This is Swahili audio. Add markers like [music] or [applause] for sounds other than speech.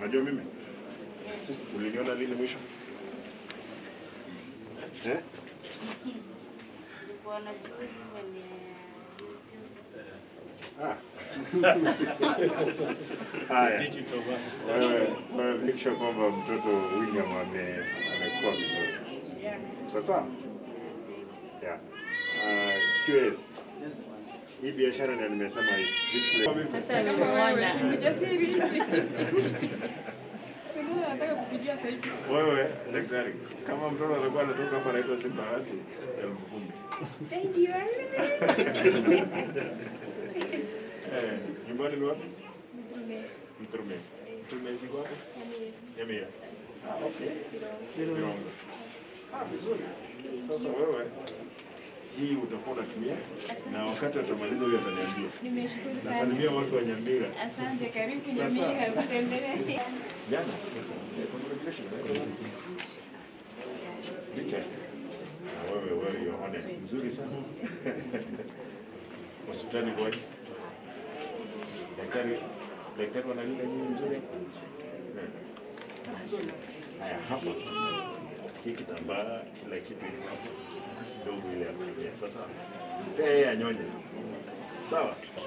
Unajua mimi? Uliniona lini mwisho? Eh? Ah. [laughs] Haya. Wewe wewe make kwamba mtoto William ame amekuwa vizuri. Sasa? Yeah. Uh, QS. Hii biashara ndio nimesema hii. Sasa nimeona. Nataka kupigia sasa hivi. Wewe daktari, kama mtoto alikuwa anatoka hapa anaitwa Simba Hati elfu kumi. Thank you. [laughs] Eh, nyumbani ni wapi? Mtrumesi. Mtrumesi. Mtrumesi kwa wapi? Yamia. Ah, okay. Virongo. Ah, vizuri. Sasa wewe hii utakuwa unatumia na wakati watamaliza huyo ataniambia. Nimeshukuru sana. Nasalimia watu wa Nyambira. Asante, karibu Nyambira kutembelea. Jana. Eh. Richard. Na wewe wewe you're honest. Mzuri sana. [laughs] Hospitali boy. Daktari daktari wanalinda nyinyi mzuri? Eh. Haya hapa. Hii kitambaa kila kitu kidogo ile ya Yeah, Sasa. Yeye anyonye. Sawa?